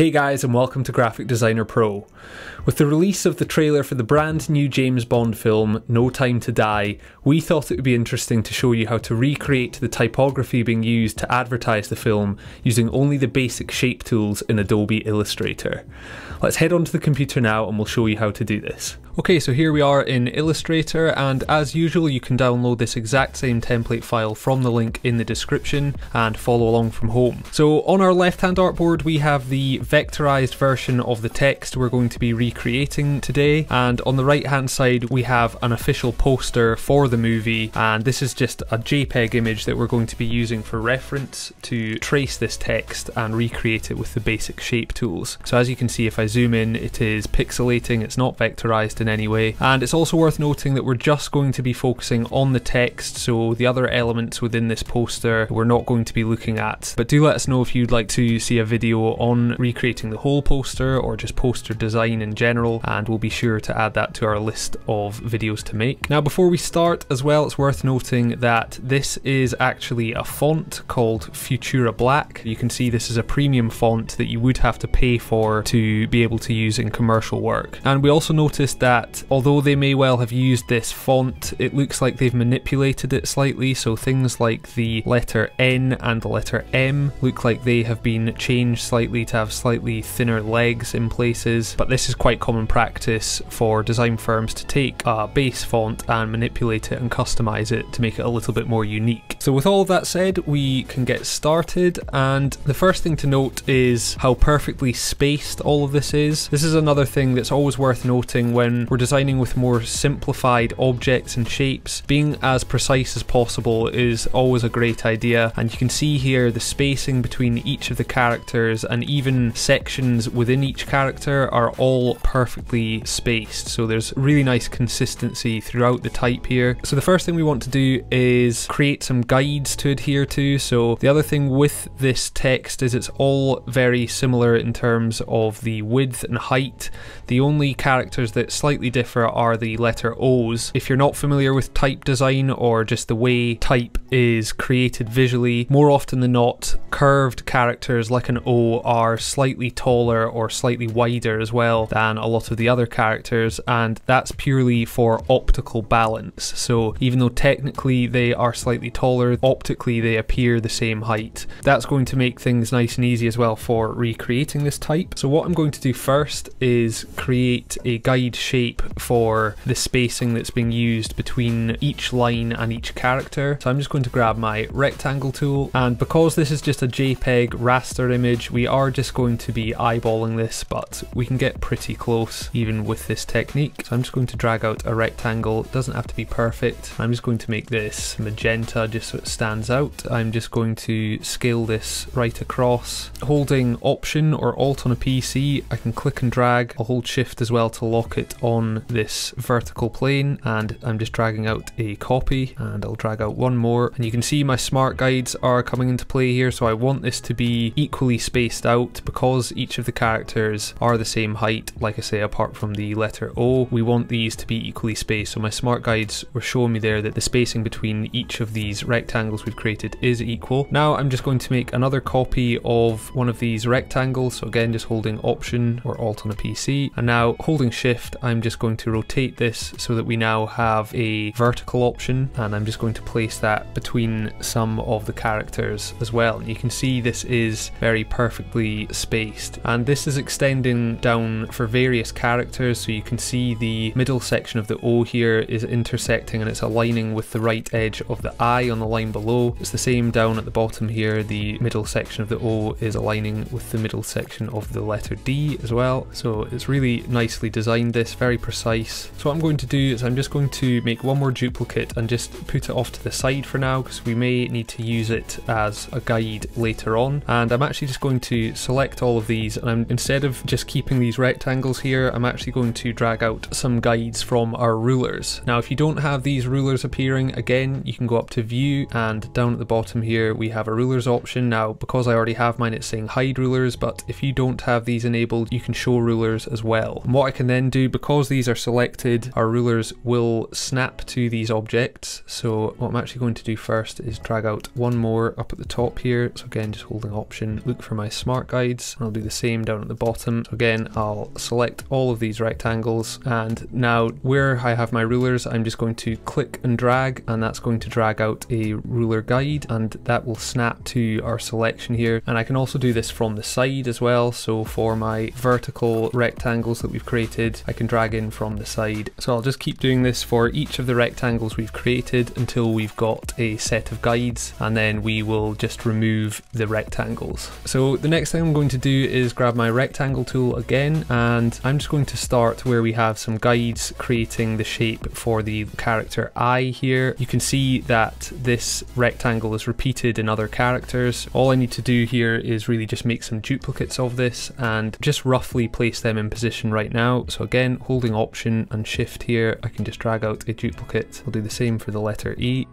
Hey guys, and welcome to Graphic Designer Pro. With the release of the trailer for the brand new James Bond film, No Time to Die, we thought it would be interesting to show you how to recreate the typography being used to advertise the film using only the basic shape tools in Adobe Illustrator. Let's head onto the computer now and we'll show you how to do this. Okay, so here we are in Illustrator, and as usual, you can download this exact same template file from the link in the description and follow along from home. So on our left-hand artboard, we have the vectorized version of the text we're going to be recreating today, and on the right-hand side, we have an official poster for the movie, and this is just a JPEG image that we're going to be using for reference to trace this text and recreate it with the basic shape tools. So as you can see, if I zoom in, it is pixelating, it's not vectorized in any way. And it's also worth noting that we're just going to be focusing on the text, so the other elements within this poster we're not going to be looking at. But do let us know if you'd like to see a video on recreating the whole poster or just poster design in general, and we'll be sure to add that to our list of videos to make. Now before we start as well, it's worth noting that this is actually a font called Futura Black. You can see this is a premium font that you would have to pay for to be able to use in commercial work. And we also noticed that that although they may well have used this font, it looks like they've manipulated it slightly, so things like the letter N and the letter M look like they have been changed slightly to have slightly thinner legs in places, but this is quite common practice for design firms to take a base font and manipulate it and customize it to make it a little bit more unique. So with all that said, we can get started, and the first thing to note is how perfectly spaced all of this is. This is another thing that's always worth noting when we're designing with more simplified objects and shapes, being as precise as possible is always a great idea. And you can see here the spacing between each of the characters and even sections within each character are all perfectly spaced. So there's really nice consistency throughout the type here. So the first thing we want to do is create some guides to adhere to. So the other thing with this text is it's all very similar in terms of the width and height. The only characters that slightly differ are the letter O's. If you're not familiar with type design or just the way type is created visually, more often than not, curved characters like an O are slightly taller or slightly wider as well than a lot of the other characters, and that's purely for optical balance. So even though technically they are slightly taller, optically they appear the same height. That's going to make things nice and easy as well for recreating this type. So what I'm going to do first is create a guide shape for the spacing that's being used between each line and each character. So I'm just going to grab my rectangle tool and because this is just a JPEG raster image we are just going to be eyeballing this but we can get pretty close even with this technique. So I'm just going to drag out a rectangle, it doesn't have to be perfect. I'm just going to make this magenta just so it stands out. I'm just going to scale this right across. Holding option or alt on a PC I can click and drag. I'll hold shift as well to lock it on this vertical plane. And I'm just dragging out a copy and I'll drag out one more. And you can see my smart guides are coming into play here. So I want this to be equally spaced out because each of the characters are the same height. Like I say apart from the letter O we want these to be equally spaced. So my smart guides were showing me there that the spacing between each of these rectangles we've created is equal. Now I'm just going to make another copy of one of these rectangles. So again just holding option or alt on a PC and now holding shift I'm just going to rotate this so that we now have a vertical option and I'm just going to place that between some of the characters as well. And you can see this is very perfectly spaced and this is extending down for various characters so you can see the middle section of the O here is intersecting and it's aligning with the right edge of the I on the line below. It's the same down at the bottom here, the middle section of the O is aligning with the middle section of the letter D as well. So it's really nicely designed this, very very precise. So what I'm going to do is I'm just going to make one more duplicate and just put it off to the side for now because we may need to use it as a guide later on. And I'm actually just going to select all of these and I'm, instead of just keeping these rectangles here, I'm actually going to drag out some guides from our rulers. Now if you don't have these rulers appearing, again, you can go up to view and down at the bottom here we have a rulers option. Now because I already have mine it's saying hide rulers, but if you don't have these enabled you can show rulers as well. And what I can then do because these are selected, our rulers will snap to these objects. So what I'm actually going to do first is drag out one more up at the top here. So again, just holding option, look for my smart guides. And I'll do the same down at the bottom. So again, I'll select all of these rectangles and now where I have my rulers, I'm just going to click and drag and that's going to drag out a ruler guide and that will snap to our selection here. And I can also do this from the side as well. So for my vertical rectangles that we've created, I can drag in from the side. So I'll just keep doing this for each of the rectangles we've created until we've got a set of guides and then we will just remove the rectangles. So the next thing I'm going to do is grab my rectangle tool again and I'm just going to start where we have some guides creating the shape for the character I here. You can see that this rectangle is repeated in other characters. All I need to do here is really just make some duplicates of this and just roughly place them in position right now. So again, holding option and shift here, I can just drag out a duplicate. I'll do the same for the letter E.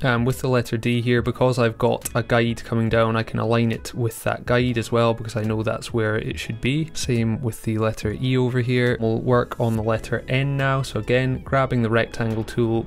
And with the letter D here, because I've got a guide coming down, I can align it with that guide as well because I know that's where it should be. Same with the letter E over here. We'll work on the letter N now. So again, grabbing the rectangle tool,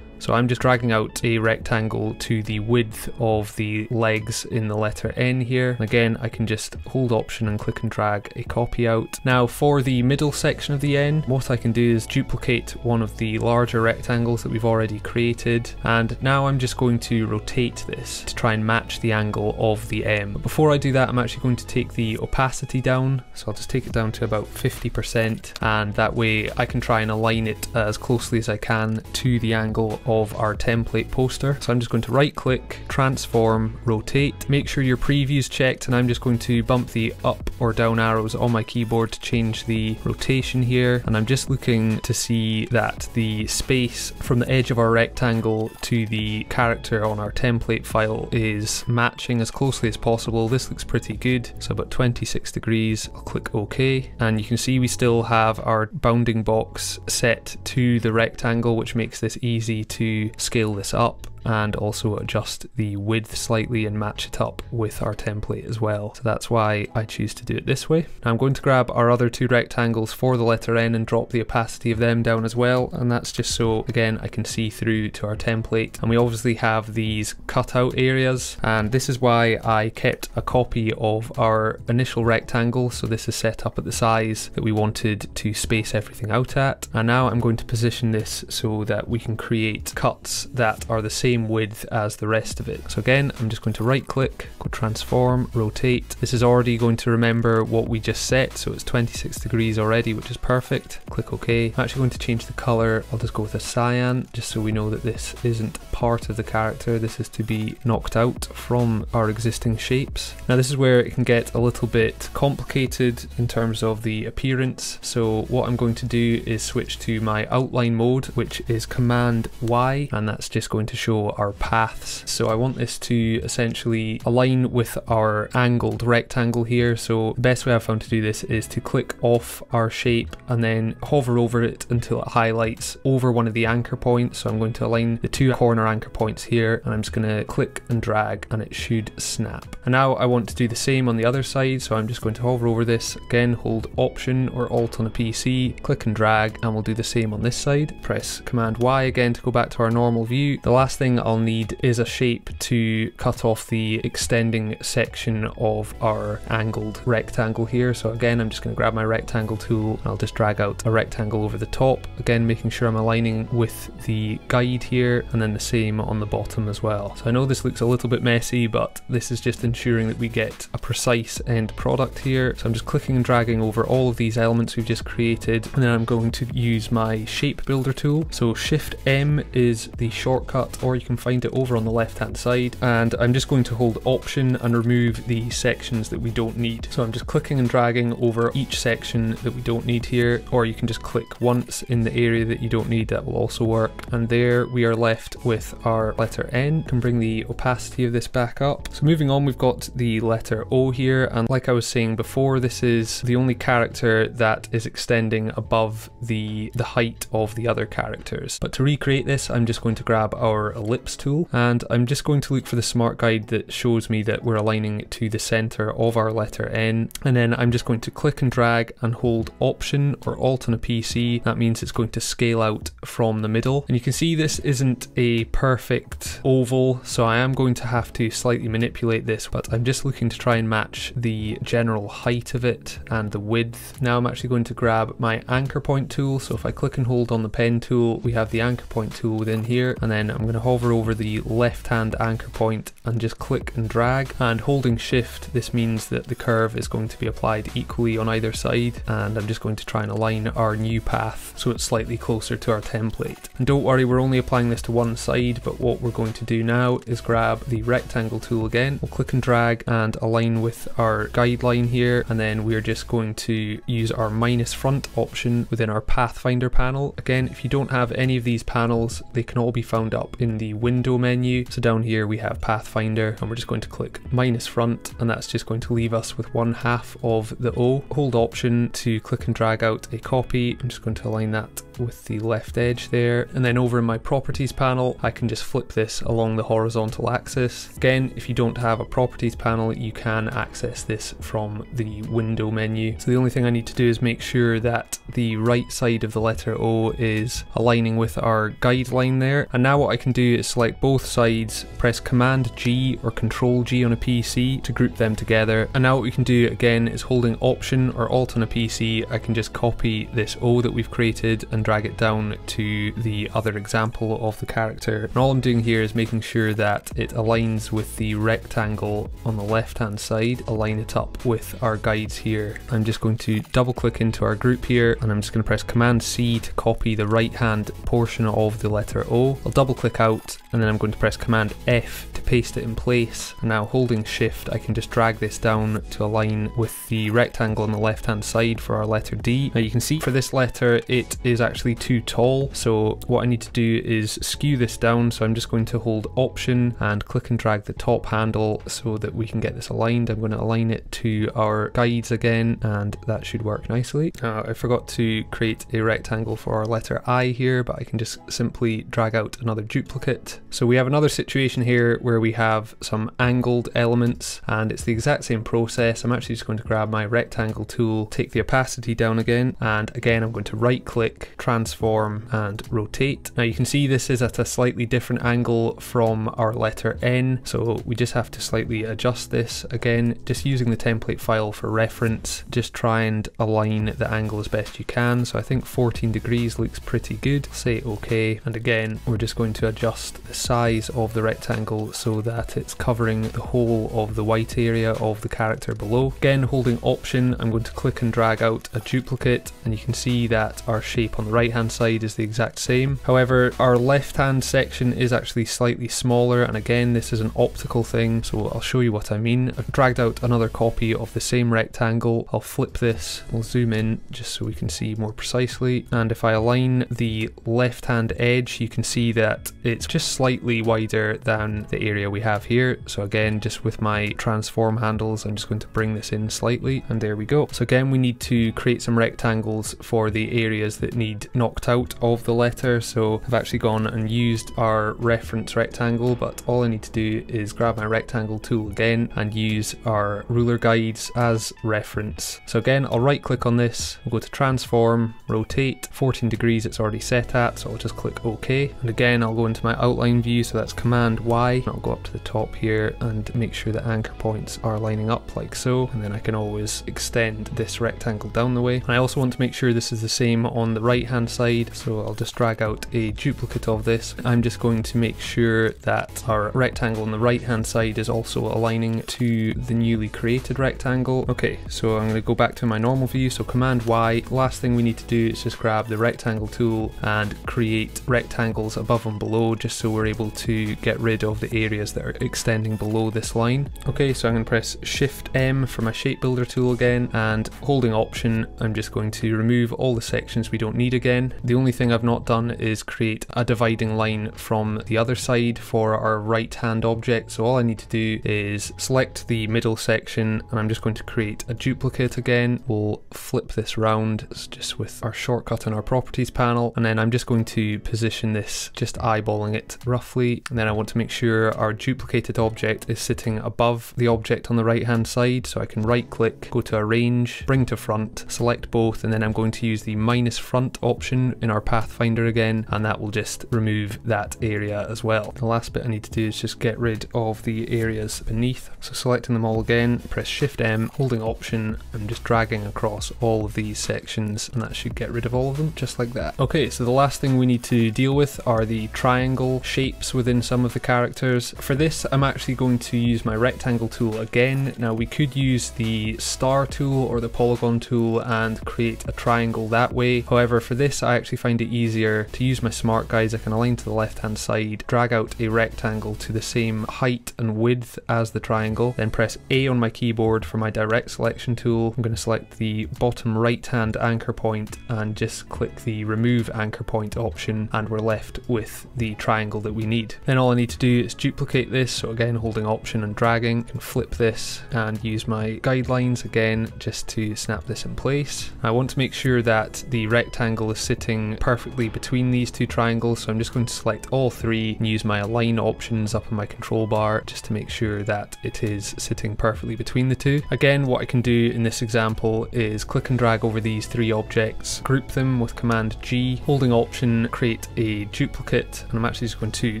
so I'm just dragging out a rectangle to the width of the legs in the letter N here. Again, I can just hold option and click and drag a copy out. Now for the middle section of the N, what I can do is duplicate one of the larger rectangles that we've already created. And now I'm just going to rotate this to try and match the angle of the M. But before I do that, I'm actually going to take the opacity down. So I'll just take it down to about 50% and that way I can try and align it as closely as I can to the angle of our template poster. So I'm just going to right click, transform, rotate. Make sure your preview is checked and I'm just going to bump the up or down arrows on my keyboard to change the rotation here. And I'm just looking to see that the space from the edge of our rectangle to the character on our template file is matching as closely as possible. This looks pretty good. So about 26 degrees, I'll click OK. And you can see we still have our bounding box set to the rectangle, which makes this easy to to scale this up and also adjust the width slightly and match it up with our template as well. So that's why I choose to do it this way. I'm going to grab our other two rectangles for the letter N and drop the opacity of them down as well. And that's just so, again, I can see through to our template. And we obviously have these cutout areas. And this is why I kept a copy of our initial rectangle. So this is set up at the size that we wanted to space everything out at. And now I'm going to position this so that we can create cuts that are the same same width as the rest of it. So again, I'm just going to right click, go transform, rotate. This is already going to remember what we just set, so it's 26 degrees already, which is perfect. Click OK. I'm actually going to change the color. I'll just go with a cyan, just so we know that this isn't part of the character. This is to be knocked out from our existing shapes. Now this is where it can get a little bit complicated in terms of the appearance. So what I'm going to do is switch to my outline mode, which is Command Y, and that's just going to show our paths. So I want this to essentially align with our angled rectangle here. So the best way I've found to do this is to click off our shape and then hover over it until it highlights over one of the anchor points. So I'm going to align the two corner anchor points here and I'm just going to click and drag and it should snap. And now I want to do the same on the other side. So I'm just going to hover over this again, hold option or alt on a PC, click and drag and we'll do the same on this side. Press command Y again to go back to our normal view. The last thing I'll need is a shape to cut off the extending section of our angled rectangle here. So again, I'm just going to grab my rectangle tool and I'll just drag out a rectangle over the top. Again, making sure I'm aligning with the guide here and then the same on the bottom as well. So I know this looks a little bit messy, but this is just ensuring that we get a precise end product here. So I'm just clicking and dragging over all of these elements we've just created and then I'm going to use my shape builder tool. So shift M is the shortcut or you can find it over on the left hand side and I'm just going to hold option and remove the sections that we don't need. So I'm just clicking and dragging over each section that we don't need here or you can just click once in the area that you don't need that will also work and there we are left with our letter N. can bring the opacity of this back up. So moving on we've got the letter O here and like I was saying before this is the only character that is extending above the the height of the other characters. But to recreate this I'm just going to grab our ellipse tool and I'm just going to look for the smart guide that shows me that we're aligning to the center of our letter N. And then I'm just going to click and drag and hold option or alt on a PC that means it's going to scale out from the middle. And you can see this isn't a perfect oval so I am going to have to slightly manipulate this but I'm just looking to try and match the general height of it and the width. Now I'm actually going to grab my anchor point tool. So if I click and hold on the pen tool we have the anchor point tool within here. And then I'm going to hover over the left hand anchor point and just click and drag and holding shift this means that the curve is going to be applied equally on either side and I'm just going to try and align our new path so it's slightly closer to our template. And don't worry we're only applying this to one side but what we're going to do now is grab the rectangle tool again, we'll click and drag and align with our guideline here and then we're just going to use our minus front option within our Pathfinder panel. Again if you don't have any of these panels they can all be found up in the window menu. So down here we have Pathfinder and we're just going to click minus front and that's just going to leave us with one half of the O. Hold option to click and drag out a copy. I'm just going to align that with the left edge there and then over in my properties panel I can just flip this along the horizontal axis. Again if you don't have a properties panel you can access this from the window menu. So the only thing I need to do is make sure that the right side of the letter O is aligning with our guideline there and now what I can do is select both sides, press Command G or Control G on a PC to group them together and now what we can do again is holding Option or Alt on a PC I can just copy this O that we've created and drag it down to the other example of the character. And all I'm doing here is making sure that it aligns with the rectangle on the left hand side, align it up with our guides here. I'm just going to double click into our group here and I'm just going to press Command C to copy the right hand portion of the letter O. I'll double click out and then I'm going to press Command F to paste it in place. Now holding shift I can just drag this down to align with the rectangle on the left hand side for our letter D. Now you can see for this letter it is actually actually too tall. So what I need to do is skew this down. So I'm just going to hold option and click and drag the top handle so that we can get this aligned. I'm going to align it to our guides again and that should work nicely. Now I forgot to create a rectangle for our letter I here, but I can just simply drag out another duplicate. So we have another situation here where we have some angled elements and it's the exact same process. I'm actually just going to grab my rectangle tool, take the opacity down again, and again I'm going to right click, transform and rotate. Now you can see this is at a slightly different angle from our letter N, so we just have to slightly adjust this. Again, just using the template file for reference, just try and align the angle as best you can. So I think 14 degrees looks pretty good. Say OK, and again, we're just going to adjust the size of the rectangle so that it's covering the whole of the white area of the character below. Again, holding Option, I'm going to click and drag out a duplicate, and you can see that our shape on the right right hand side is the exact same. However, our left hand section is actually slightly smaller and again this is an optical thing so I'll show you what I mean. I've dragged out another copy of the same rectangle. I'll flip this, we'll zoom in just so we can see more precisely and if I align the left hand edge you can see that it's just slightly wider than the area we have here. So again just with my transform handles I'm just going to bring this in slightly and there we go. So again we need to create some rectangles for the areas that need knocked out of the letter so I've actually gone and used our reference rectangle but all I need to do is grab my rectangle tool again and use our ruler guides as reference. So again I'll right click on this, we'll go to transform, rotate, 14 degrees it's already set at so I'll just click OK and again I'll go into my outline view so that's command Y I'll go up to the top here and make sure the anchor points are lining up like so and then I can always extend this rectangle down the way and I also want to make sure this is the same on the right hand side so I'll just drag out a duplicate of this. I'm just going to make sure that our rectangle on the right hand side is also aligning to the newly created rectangle. Okay so I'm going to go back to my normal view so command Y. Last thing we need to do is just grab the rectangle tool and create rectangles above and below just so we're able to get rid of the areas that are extending below this line. Okay so I'm going to press shift M for my shape builder tool again and holding option I'm just going to remove all the sections we don't need again. The only thing I've not done is create a dividing line from the other side for our right hand object. So all I need to do is select the middle section and I'm just going to create a duplicate again. We'll flip this round just with our shortcut in our properties panel and then I'm just going to position this just eyeballing it roughly. And then I want to make sure our duplicated object is sitting above the object on the right hand side. So I can right click, go to arrange, bring to front, select both, and then I'm going to use the minus front option in our Pathfinder again, and that will just remove that area as well. The last bit I need to do is just get rid of the areas beneath. So selecting them all again, press Shift M, holding Option, and just dragging across all of these sections, and that should get rid of all of them, just like that. Okay, so the last thing we need to deal with are the triangle shapes within some of the characters. For this, I'm actually going to use my rectangle tool again. Now we could use the star tool or the polygon tool and create a triangle that way. However, for this, I actually find it easier to use my smart guides. I can align to the left hand side, drag out a rectangle to the same height and width as the triangle, then press A on my keyboard for my direct selection tool. I'm going to select the bottom right hand anchor point and just click the remove anchor point option and we're left with the triangle that we need. Then all I need to do is duplicate this, so again holding option and dragging, and flip this and use my guidelines again just to snap this in place. I want to make sure that the rectangle is sitting perfectly between these two triangles, so I'm just going to select all three and use my align options up in my control bar just to make sure that it is sitting perfectly between the two. Again, what I can do in this example is click and drag over these three objects, group them with Command G, holding option, create a duplicate, and I'm actually just going to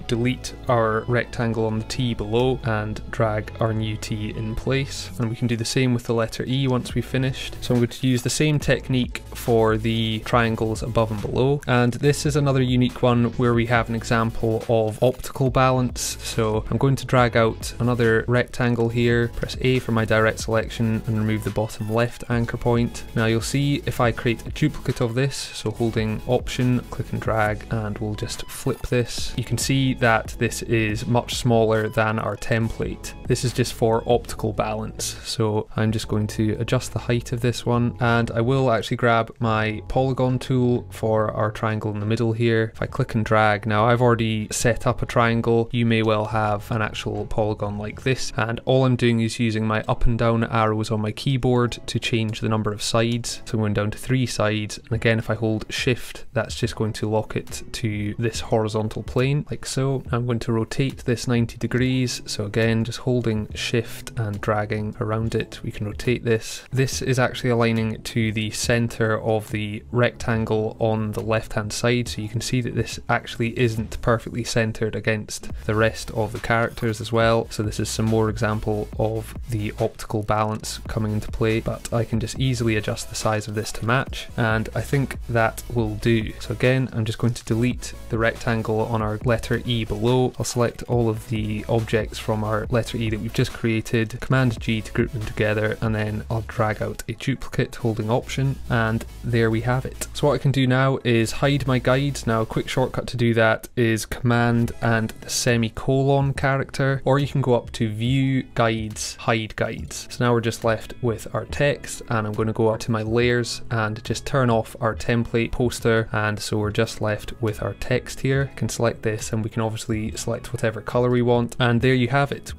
delete our rectangle on the T below and drag our new T in place. And we can do the same with the letter E once we've finished. So I'm going to use the same technique for the triangles above and below. And this is another unique one where we have an example of optical balance. So I'm going to drag out another rectangle here, press A for my direct selection and remove the bottom left anchor point. Now you'll see if I create a duplicate of this, so holding option, click and drag, and we'll just flip this. You can see that this is much smaller than our template. This is just for optical balance. So I'm just going to adjust the height of this one and I will actually grab my polygon tool for our triangle in the middle here. If I click and drag, now I've already set up a triangle. You may well have an actual polygon like this and all I'm doing is using my up and down arrows on my keyboard to change the number of sides. So I'm going down to three sides and again if I hold shift that's just going to lock it to this horizontal plane like so. I'm going to rotate this 90 degrees so again just holding shift and dragging around it we can rotate this. This is actually aligning to the center of the rectangle on the left hand side so you can see that this actually isn't perfectly centered against the rest of the characters as well so this is some more example of the optical balance coming into play but I can just easily adjust the size of this to match and I think that will do. So again I'm just going to delete the rectangle on our letter E below. I'll select all of the objects from our letter E that we've just created, Command G to group them together and then I'll drag out a duplicate holding option and there we have it. So what I can do now is hide my guides. Now a quick shortcut to do that is Command and the semicolon character or you can go up to View Guides, Hide Guides. So now we're just left with our text and I'm going to go up to my layers and just turn off our template poster and so we're just left with our text here. can select this and we can obviously select whatever color we want and there you have it.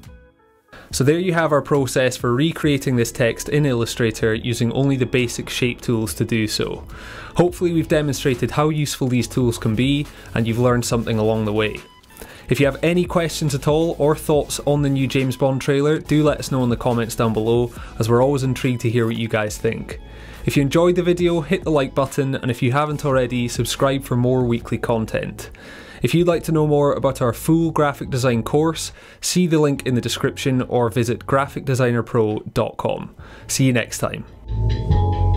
So there you have our process for recreating this text in Illustrator using only the basic shape tools to do so. Hopefully we've demonstrated how useful these tools can be and you've learned something along the way. If you have any questions at all or thoughts on the new James Bond trailer, do let us know in the comments down below as we're always intrigued to hear what you guys think. If you enjoyed the video, hit the like button and if you haven't already, subscribe for more weekly content. If you'd like to know more about our full graphic design course, see the link in the description or visit graphicdesignerpro.com. See you next time.